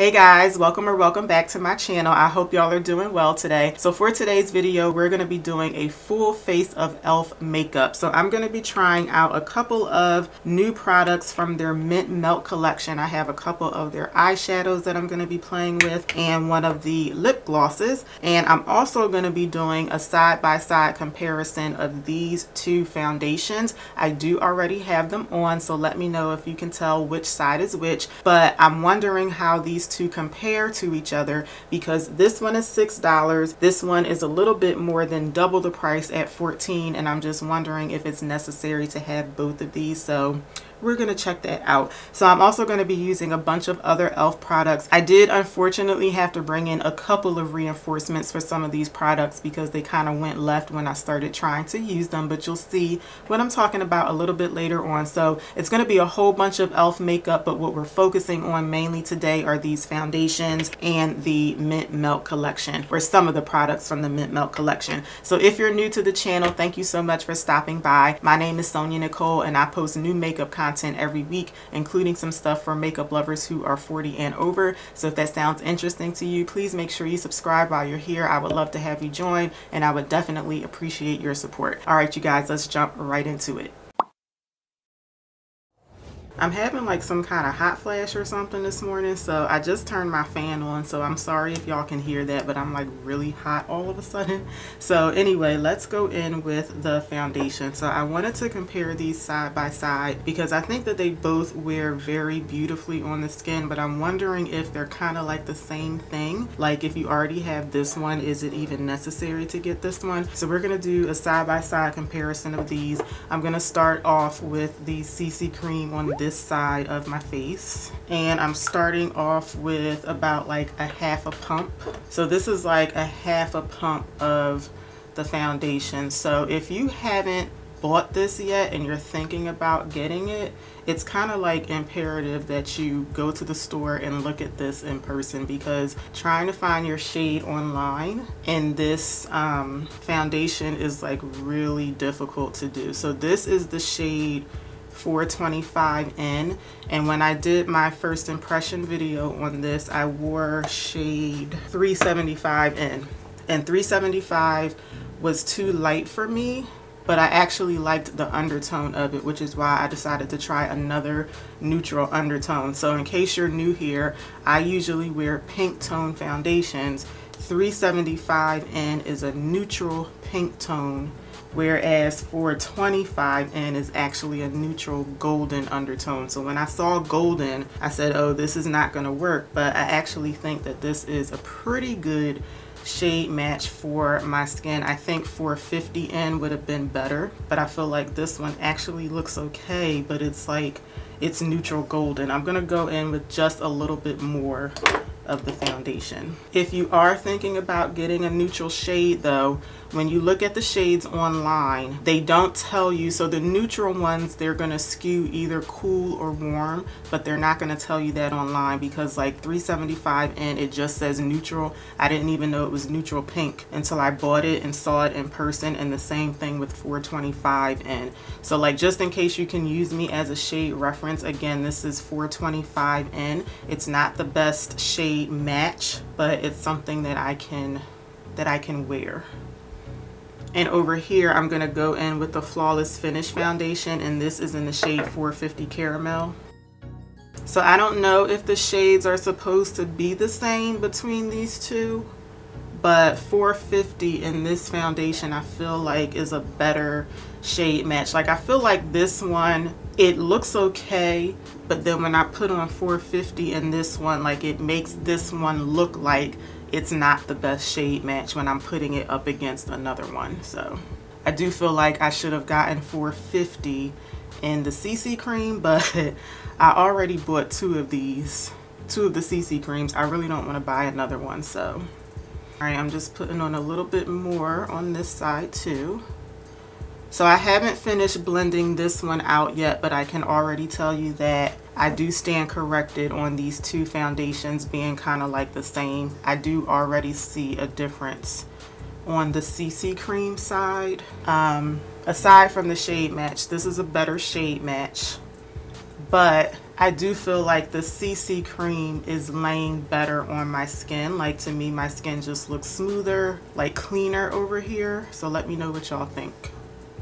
Hey guys, welcome or welcome back to my channel. I hope y'all are doing well today. So for today's video, we're going to be doing a full face of e.l.f. makeup. So I'm going to be trying out a couple of new products from their Mint Melt collection. I have a couple of their eyeshadows that I'm going to be playing with and one of the lip glosses. And I'm also going to be doing a side-by-side -side comparison of these two foundations. I do already have them on, so let me know if you can tell which side is which. But I'm wondering how these to compare to each other because this one is $6. This one is a little bit more than double the price at 14 and I'm just wondering if it's necessary to have both of these. So we're going to check that out. So I'm also going to be using a bunch of other e.l.f. products. I did unfortunately have to bring in a couple of reinforcements for some of these products because they kind of went left when I started trying to use them, but you'll see what I'm talking about a little bit later on. So it's going to be a whole bunch of e.l.f. makeup, but what we're focusing on mainly today are these foundations and the Mint Melt collection, or some of the products from the Mint Melt collection. So if you're new to the channel, thank you so much for stopping by. My name is Sonya Nicole and I post new makeup content content every week, including some stuff for makeup lovers who are 40 and over. So if that sounds interesting to you, please make sure you subscribe while you're here. I would love to have you join and I would definitely appreciate your support. All right, you guys, let's jump right into it. I'm having like some kind of hot flash or something this morning so I just turned my fan on so I'm sorry if y'all can hear that but I'm like really hot all of a sudden. So anyway let's go in with the foundation. So I wanted to compare these side by side because I think that they both wear very beautifully on the skin but I'm wondering if they're kind of like the same thing. Like if you already have this one is it even necessary to get this one? So we're gonna do a side by side comparison of these. I'm gonna start off with the CC cream on this this side of my face. And I'm starting off with about like a half a pump. So this is like a half a pump of the foundation. So if you haven't bought this yet and you're thinking about getting it it's kind of like imperative that you go to the store and look at this in person because trying to find your shade online in this um, foundation is like really difficult to do. So this is the shade 425N and when I did my first impression video on this I wore shade 375N and 375 was too light for me but I actually liked the undertone of it which is why I decided to try another neutral undertone. So in case you're new here I usually wear pink tone foundations. 375N is a neutral pink tone whereas 425N is actually a neutral golden undertone. So when I saw golden, I said, oh, this is not going to work, but I actually think that this is a pretty good shade match for my skin. I think 450N would have been better, but I feel like this one actually looks okay, but it's like, it's neutral golden. I'm gonna go in with just a little bit more of the foundation. If you are thinking about getting a neutral shade though, when you look at the shades online, they don't tell you, so the neutral ones, they're gonna skew either cool or warm, but they're not gonna tell you that online because like 375 and it just says neutral. I didn't even know it was neutral pink until I bought it and saw it in person and the same thing with 425 and so like just in case you can use me as a shade reference, again, this is 425N. It's not the best shade match, but it's something that I can that I can wear. And over here, I'm going to go in with the Flawless Finish Foundation, and this is in the shade 450 Caramel. So I don't know if the shades are supposed to be the same between these two, but 450 in this foundation I feel like is a better shade match. Like I feel like this one, it looks okay, but then when I put on 450 in this one, like it makes this one look like it's not the best shade match when I'm putting it up against another one. So I do feel like I should have gotten 450 in the CC cream, but I already bought two of these, two of the CC creams. I really don't want to buy another one, so. I'm just putting on a little bit more on this side too. So I haven't finished blending this one out yet, but I can already tell you that I do stand corrected on these two foundations being kind of like the same. I do already see a difference on the CC cream side. Um, aside from the shade match, this is a better shade match, but I do feel like the CC cream is laying better on my skin. Like to me, my skin just looks smoother, like cleaner over here. So let me know what y'all think.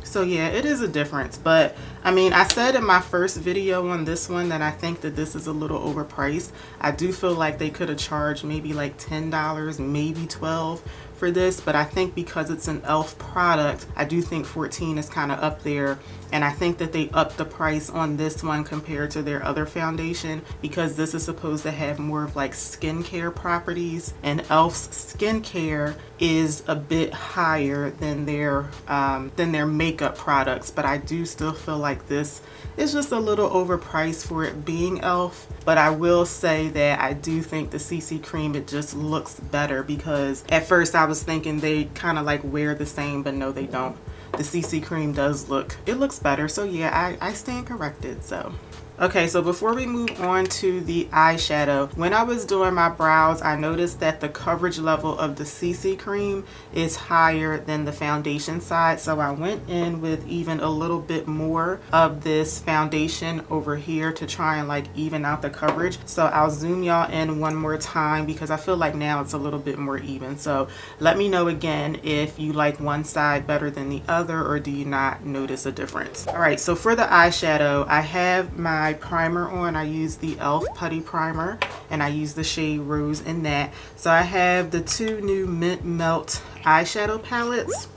So yeah, it is a difference. But I mean, I said in my first video on this one that I think that this is a little overpriced. I do feel like they could have charged maybe like $10, maybe 12 for this, but I think because it's an e.l.f. product, I do think 14 is kind of up there. And I think that they upped the price on this one compared to their other foundation because this is supposed to have more of like skincare properties and e.l.f.'s skincare is a bit higher than their um, than their makeup products. But I do still feel like this is just a little overpriced for it being e.l.f. But I will say that I do think the CC cream, it just looks better because at first I was thinking they kind of like wear the same, but no, they don't. The CC cream does look, it looks better. So yeah, I, I stand corrected. So Okay, so before we move on to the eyeshadow, when I was doing my brows, I noticed that the coverage level of the CC cream is higher than the foundation side. So I went in with even a little bit more of this foundation over here to try and like even out the coverage. So I'll zoom y'all in one more time because I feel like now it's a little bit more even. So let me know again if you like one side better than the other or do you not notice a difference. All right, so for the eyeshadow, I have my my primer on. I use the e.l.f. Putty Primer and I use the shade Rose in that. So I have the two new Mint Melt eyeshadow palettes.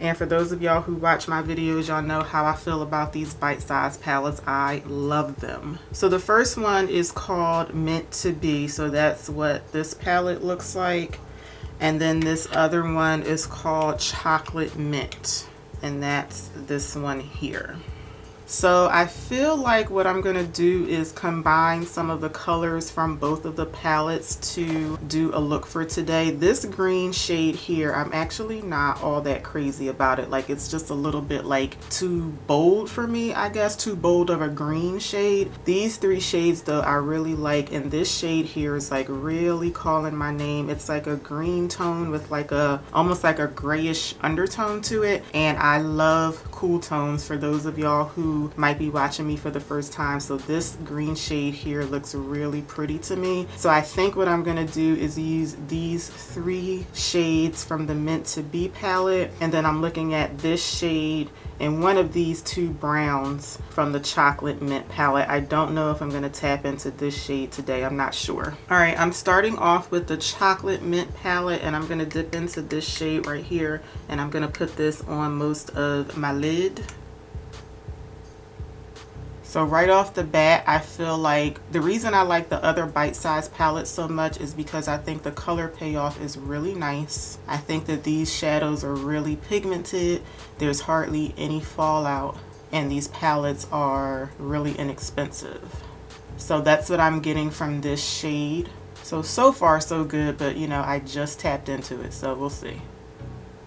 And for those of y'all who watch my videos, y'all know how I feel about these bite-sized palettes. I love them. So the first one is called Meant to Be. So that's what this palette looks like. And then this other one is called Chocolate Mint. And that's this one here. So I feel like what I'm going to do is combine some of the colors from both of the palettes to do a look for today. This green shade here, I'm actually not all that crazy about it. Like it's just a little bit like too bold for me, I guess, too bold of a green shade. These three shades though I really like and this shade here is like really calling my name. It's like a green tone with like a almost like a grayish undertone to it and I love cool tones for those of y'all who might be watching me for the first time. So this green shade here looks really pretty to me. So I think what I'm gonna do is use these three shades from the Meant to Be palette. And then I'm looking at this shade and one of these two browns from the chocolate mint palette i don't know if i'm to tap into this shade today i'm not sure all right i'm starting off with the chocolate mint palette and i'm to dip into this shade right here and i'm to put this on most of my lid so right off the bat, I feel like the reason I like the other bite-sized palettes so much is because I think the color payoff is really nice. I think that these shadows are really pigmented. There's hardly any fallout and these palettes are really inexpensive. So that's what I'm getting from this shade. So, so far so good, but you know, I just tapped into it, so we'll see.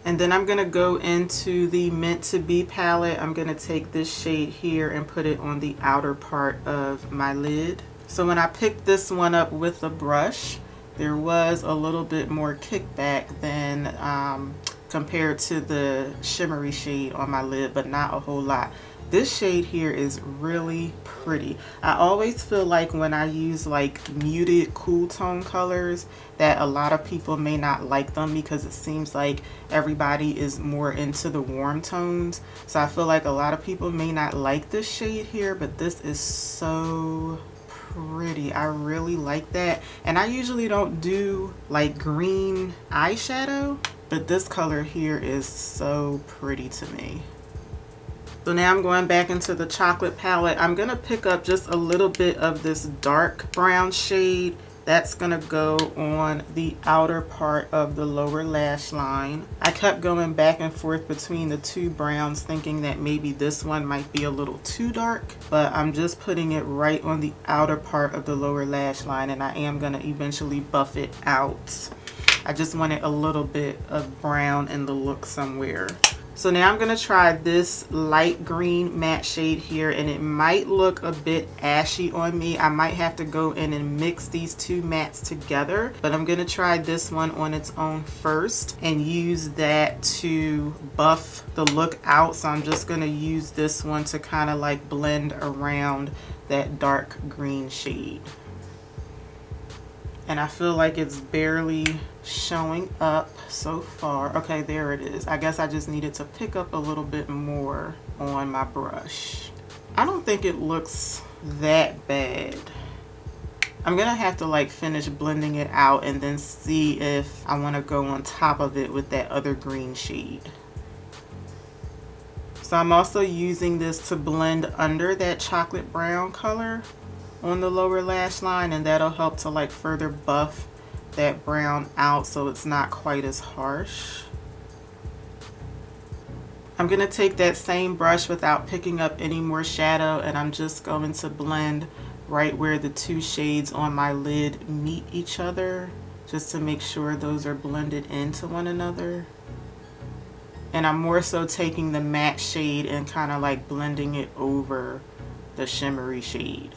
And then I'm going to go into the Meant to Be palette. I'm going to take this shade here and put it on the outer part of my lid. So when I picked this one up with a brush, there was a little bit more kickback than um, compared to the shimmery shade on my lid, but not a whole lot. This shade here is really pretty. I always feel like when I use like muted cool tone colors that a lot of people may not like them because it seems like everybody is more into the warm tones. So I feel like a lot of people may not like this shade here, but this is so pretty. I really like that. And I usually don't do like green eyeshadow, but this color here is so pretty to me. So now I'm going back into the chocolate palette. I'm going to pick up just a little bit of this dark brown shade. That's going to go on the outer part of the lower lash line. I kept going back and forth between the two browns thinking that maybe this one might be a little too dark. But I'm just putting it right on the outer part of the lower lash line and I am going to eventually buff it out. I just wanted a little bit of brown in the look somewhere. So now I'm going to try this light green matte shade here and it might look a bit ashy on me. I might have to go in and mix these two mattes together but I'm going to try this one on its own first and use that to buff the look out. So I'm just going to use this one to kind of like blend around that dark green shade. And I feel like it's barely showing up so far. Okay, there it is. I guess I just needed to pick up a little bit more on my brush. I don't think it looks that bad. I'm gonna have to like finish blending it out and then see if I want to go on top of it with that other green shade. So I'm also using this to blend under that chocolate brown color on the lower lash line and that'll help to like further buff that brown out so it's not quite as harsh. I'm going to take that same brush without picking up any more shadow and I'm just going to blend right where the two shades on my lid meet each other just to make sure those are blended into one another. And I'm more so taking the matte shade and kind of like blending it over the shimmery shade.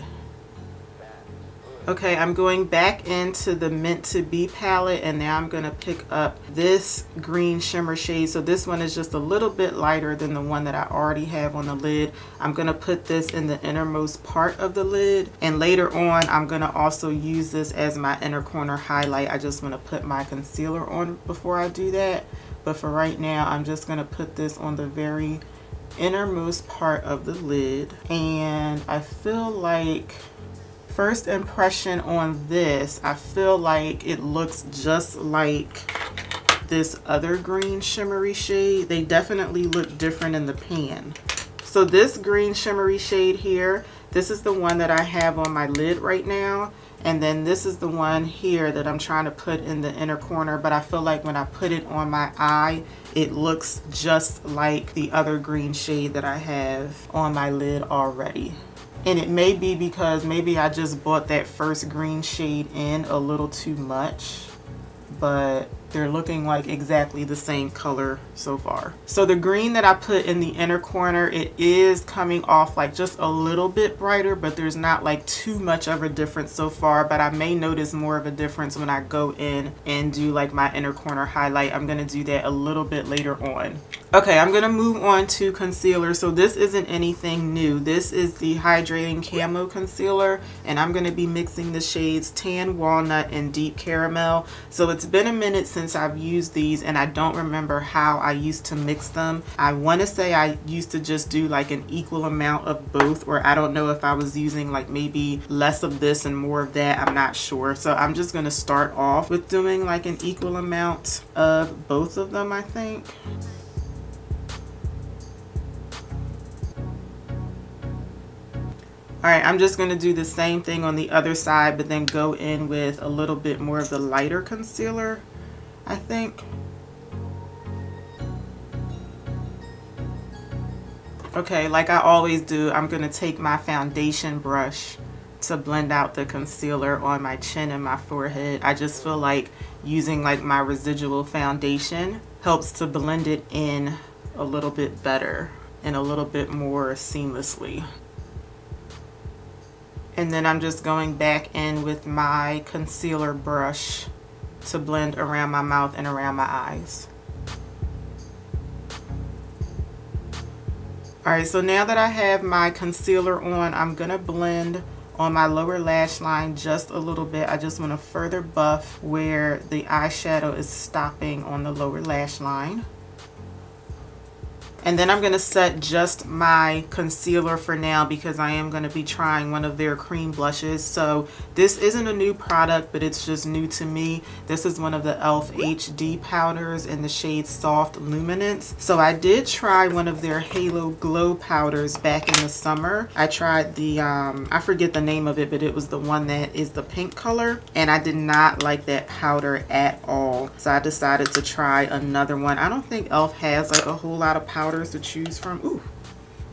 Okay, I'm going back into the Meant to Be palette and now I'm to pick up this green shimmer shade. So this one is just a little bit lighter than the one that I already have on the lid. I'm to put this in the innermost part of the lid and later on I'm to also use this as my inner corner highlight. I just want to put my concealer on before I do that. But for right now, I'm just to put this on the very innermost part of the lid and I feel like first impression on this, I feel like it looks just like this other green shimmery shade. They definitely look different in the pan. So this green shimmery shade here, this is the one that I have on my lid right now. And then this is the one here that I'm trying to put in the inner corner, but I feel like when I put it on my eye, it looks just like the other green shade that I have on my lid already and it may be because maybe I just bought that first green shade in a little too much but they're looking like exactly the same color so far. So the green that I put in the inner corner, it is coming off like just a little bit brighter, but there's not like too much of a difference so far, but I may notice more of a difference when I go in and do like my inner corner highlight. I'm gonna do that a little bit later on. Okay, I'm gonna move on to concealer. So this isn't anything new. This is the Hydrating Camo Concealer, and I'm gonna be mixing the shades Tan Walnut and Deep Caramel. So it's been a minute since since I've used these and I don't remember how I used to mix them. I want to say I used to just do like an equal amount of both or I don't know if I was using like maybe less of this and more of that. I'm not sure. So I'm just going to start off with doing like an equal amount of both of them I think. Alright, I'm just going to do the same thing on the other side, but then go in with a little bit more of the lighter concealer. I think. Okay, like I always do, I'm going to take my foundation brush to blend out the concealer on my chin and my forehead. I just feel like using like my residual foundation helps to blend it in a little bit better and a little bit more seamlessly. And then I'm just going back in with my concealer brush to blend around my mouth and around my eyes. Alright, so now that I have my concealer on, I'm going to blend on my lower lash line just a little bit. I just want to further buff where the eyeshadow is stopping on the lower lash line. And then I'm going to set just my concealer for now because I am going to be trying one of their cream blushes. So this isn't a new product, but it's just new to me. This is one of the e.l.f. HD powders in the shade Soft Luminance. So I did try one of their Halo Glow powders back in the summer. I tried the, um, I forget the name of it, but it was the one that is the pink color. And I did not like that powder at all. So I decided to try another one. I don't think e.l.f. has like a whole lot of powder powders to choose from. Ooh,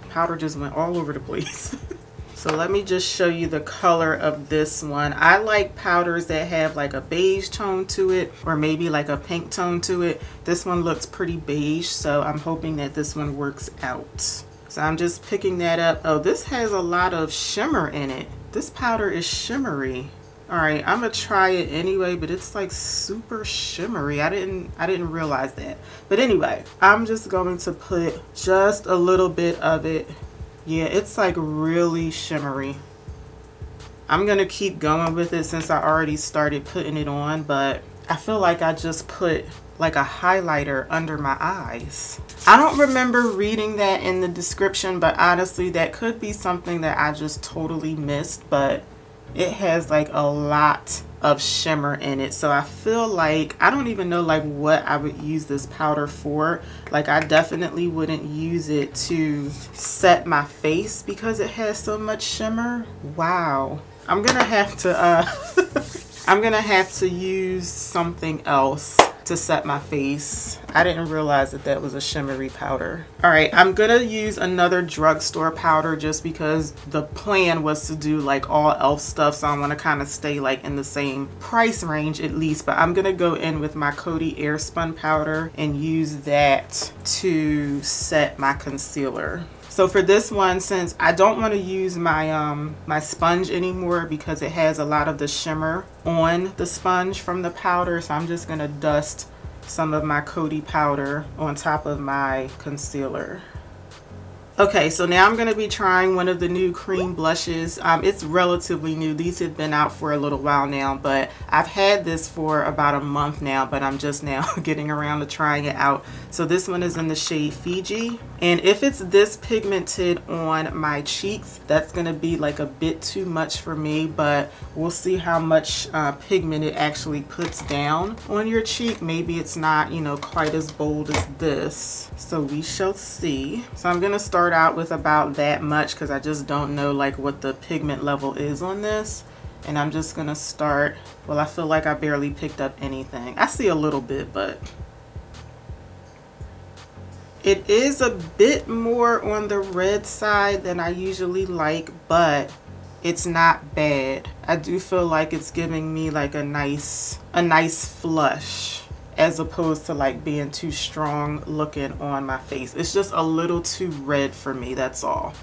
powder just went all over the place. so let me just show you the color of this one. I like powders that have like a beige tone to it or maybe like a pink tone to it. This one looks pretty beige, so I'm hoping that this one works out. So I'm just picking that up. Oh, this has a lot of shimmer in it. This powder is shimmery. All right, I'm gonna try it anyway, but it's like super shimmery. I didn't, I didn't realize that. But anyway, I'm just going to put just a little bit of it. Yeah, it's like really shimmery. I'm to keep going with it since I already started putting it on, but I feel like I just put like a highlighter under my eyes. I don't remember reading that in the description, but honestly, that could be something that I just totally missed, but it has like a lot of shimmer in it. So I feel like, I don't even know like what I would use this powder for. Like I definitely wouldn't use it to set my face because it has so much shimmer. Wow. I'm gonna have to, uh, I'm gonna have to use something else to set my face. I didn't realize that that was a shimmery powder. All right, I'm gonna use another drugstore powder just because the plan was to do like all e.l.f. stuff. So I wanna kind of stay like in the same price range at least. But I'm gonna go in with my Coty Airspun powder and use that to set my concealer. So for this one, since I don't want to use my um, my sponge anymore because it has a lot of the shimmer on the sponge from the powder, so I'm just going to dust some of my Coty powder on top of my concealer. Okay, so now I'm going to be trying one of the new cream blushes. Um, it's relatively new. These have been out for a little while now, but I've had this for about a month now, but I'm just now getting around to trying it out. So this one is in the shade Fiji. And if it's this pigmented on my cheeks, that's going to be like a bit too much for me, but we'll see how much uh, pigment it actually puts down on your cheek. Maybe it's not, you know, quite as bold as this. So we shall see. So I'm going to start out with about that much because I just don't know like what the pigment level is on this. And I'm just to start, well, I feel like I barely picked up anything. I see a little bit, but it is a bit more on the red side than I usually like, but it's not bad. I do feel like it's giving me like a nice, a nice flush as opposed to like being too strong looking on my face. It's just a little too red for me, that's all.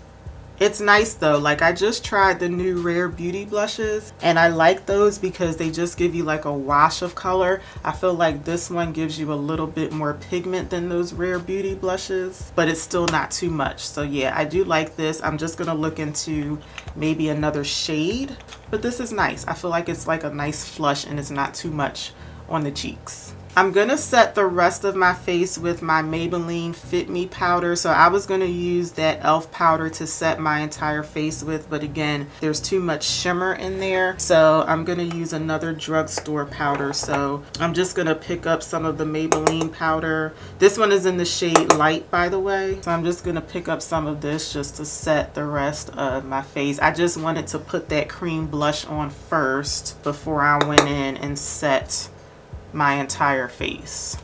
It's nice though, like I just tried the new Rare Beauty blushes and I like those because they just give you like a wash of color. I feel like this one gives you a little bit more pigment than those Rare Beauty blushes, but it's still not too much. So yeah, I do like this. I'm just gonna look into maybe another shade, but this is nice. I feel like it's like a nice flush and it's not too much on the cheeks. I'm going to set the rest of my face with my Maybelline Fit Me powder. So I was going to use that e.l.f. powder to set my entire face with. But again, there's too much shimmer in there. So I'm going to use another drugstore powder. So I'm just going to pick up some of the Maybelline powder. This one is in the shade Light, by the way. So I'm just going to pick up some of this just to set the rest of my face. I just wanted to put that cream blush on first before I went in and set my entire face.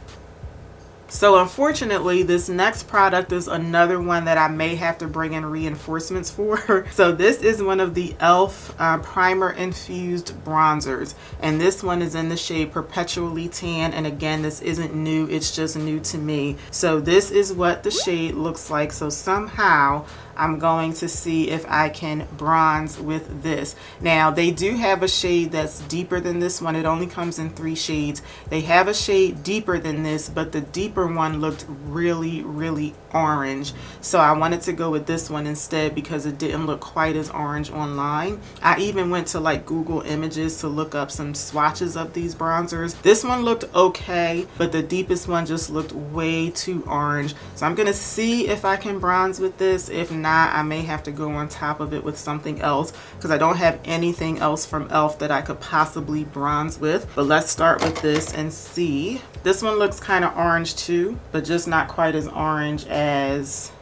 So unfortunately, this next product is another one that I may have to bring in reinforcements for. so this is one of the e.l.f. Uh, primer infused bronzers. And this one is in the shade Perpetually Tan. And again, this isn't new, it's just new to me. So this is what the shade looks like. So somehow I'm going to see if I can bronze with this. Now, they do have a shade that's deeper than this one. It only comes in three shades. They have a shade deeper than this, but the deeper one looked really, really orange. So I wanted to go with this one instead because it didn't look quite as orange online. I even went to like Google Images to look up some swatches of these bronzers. This one looked okay, but the deepest one just looked way too orange. So I'm going to see if I can bronze with this. If not, not, I may have to go on top of it with something else because I don't have anything else from e.l.f. that I could possibly bronze with. But let's start with this and see. This one looks kind of orange too, but just not quite as orange as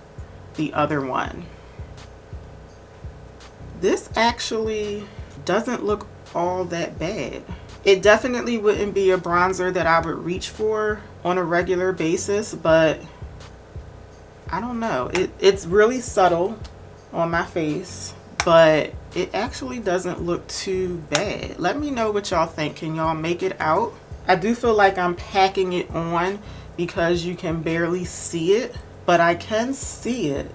the other one. This actually doesn't look all that bad. It definitely wouldn't be a bronzer that I would reach for on a regular basis, but I don't know. It, it's really subtle on my face, but it actually doesn't look too bad. Let me know what y'all think. Can y'all make it out? I do feel like I'm packing it on because you can barely see it, but I can see it.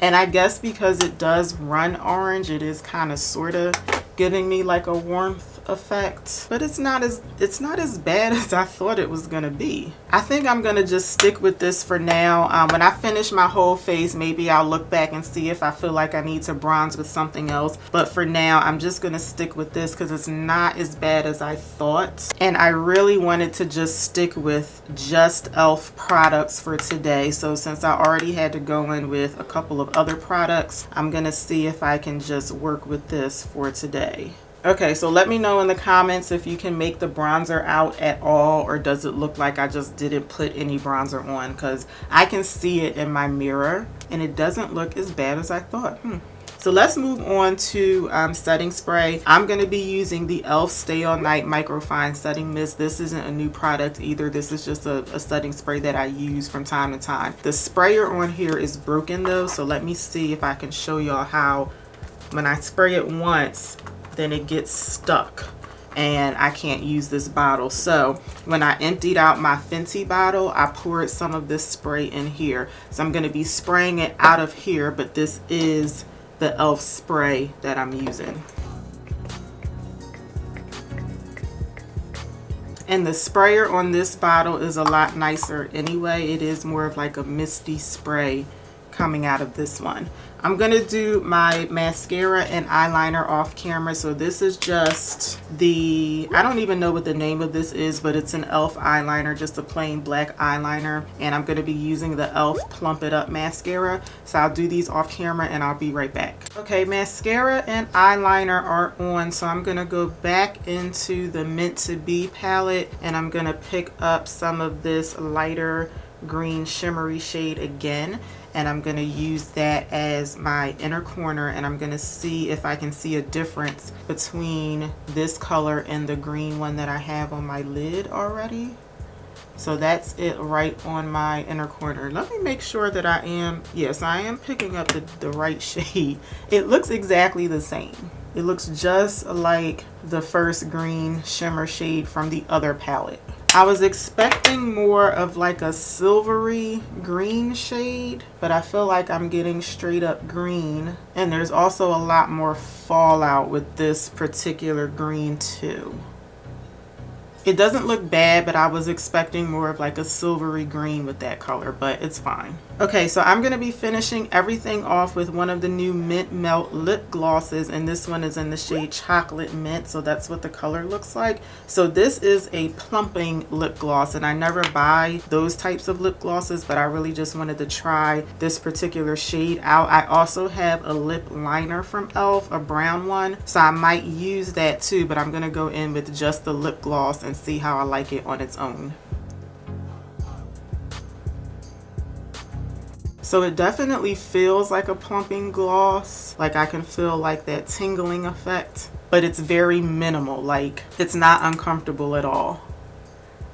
And I guess because it does run orange, it is kind of sort of giving me like a warmth effect, but it's not as it's not as bad as I thought it was gonna be. I think I'm gonna just stick with this for now. Um, when I finish my whole face, maybe I'll look back and see if I feel like I need to bronze with something else. But for now, I'm just gonna stick with this because it's not as bad as I thought. And I really wanted to just stick with just e.l.f. products for today. So since I already had to go in with a couple of other products, I'm gonna see if I can just work with this for today. Okay, so let me know in the comments if you can make the bronzer out at all or does it look like I just didn't put any bronzer on because I can see it in my mirror and it doesn't look as bad as I thought. Hmm. So let's move on to um, setting spray. I'm going to be using the e.l.f. Stay All Night Microfine Setting Mist. This isn't a new product either. This is just a, a setting spray that I use from time to time. The sprayer on here is broken though, so let me see if I can show y'all how when I spray it once, then it gets stuck and I can't use this bottle. So when I emptied out my Fenty bottle, I poured some of this spray in here. So I'm going to be spraying it out of here, but this is the e.l.f. spray that I'm using. And the sprayer on this bottle is a lot nicer anyway. It is more of like a misty spray coming out of this one. I'm going to do my mascara and eyeliner off camera. So this is just the, I don't even know what the name of this is, but it's an e.l.f. eyeliner, just a plain black eyeliner. And I'm going to be using the e.l.f. Plump It Up mascara. So I'll do these off camera and I'll be right back. Okay, mascara and eyeliner are on. So I'm going to go back into the Meant to Be palette and I'm going to pick up some of this lighter green shimmery shade again and I'm going to use that as my inner corner and I'm going to see if I can see a difference between this color and the green one that I have on my lid already. So that's it right on my inner corner. Let me make sure that I am, yes, I am picking up the, the right shade. It looks exactly the same. It looks just like the first green shimmer shade from the other palette. I was expecting more of like a silvery green shade, but I feel like I'm getting straight up green. And there's also a lot more fallout with this particular green too. It doesn't look bad, but I was expecting more of like a silvery green with that color, but it's fine. Okay, so I'm going to be finishing everything off with one of the new Mint Melt lip glosses, and this one is in the shade Chocolate Mint, so that's what the color looks like. So this is a plumping lip gloss, and I never buy those types of lip glosses, but I really just wanted to try this particular shade out. I also have a lip liner from e.l.f., a brown one, so I might use that too, but I'm going to go in with just the lip gloss and see how I like it on its own. So it definitely feels like a plumping gloss. Like I can feel like that tingling effect, but it's very minimal. Like it's not uncomfortable at all.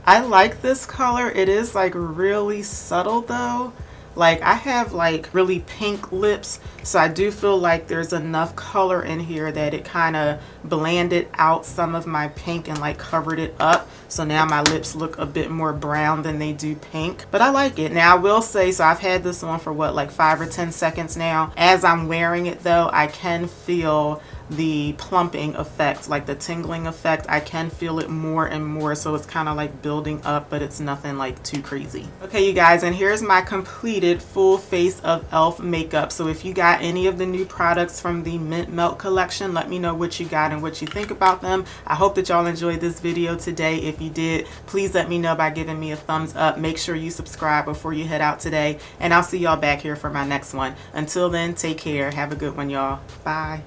I like this color. It is like really subtle though. Like I have like really pink lips, so I do feel like there's enough color in here that it kind of blended out some of my pink and like covered it up. So now my lips look a bit more brown than they do pink, but I like it. Now I will say, so I've had this on for what, like five or 10 seconds now. As I'm wearing it though, I can feel the plumping effect, like the tingling effect. I can feel it more and more, so it's kind of like building up, but it's nothing like too crazy. Okay, you guys, and here's my completed full face of e.l.f. makeup. So if you got any of the new products from the Mint Melt collection, let me know what you got and what you think about them. I hope that y'all enjoyed this video today. If you did, please let me know by giving me a thumbs up. Make sure you subscribe before you head out today, and I'll see y'all back here for my next one. Until then, take care. Have a good one, y'all. Bye.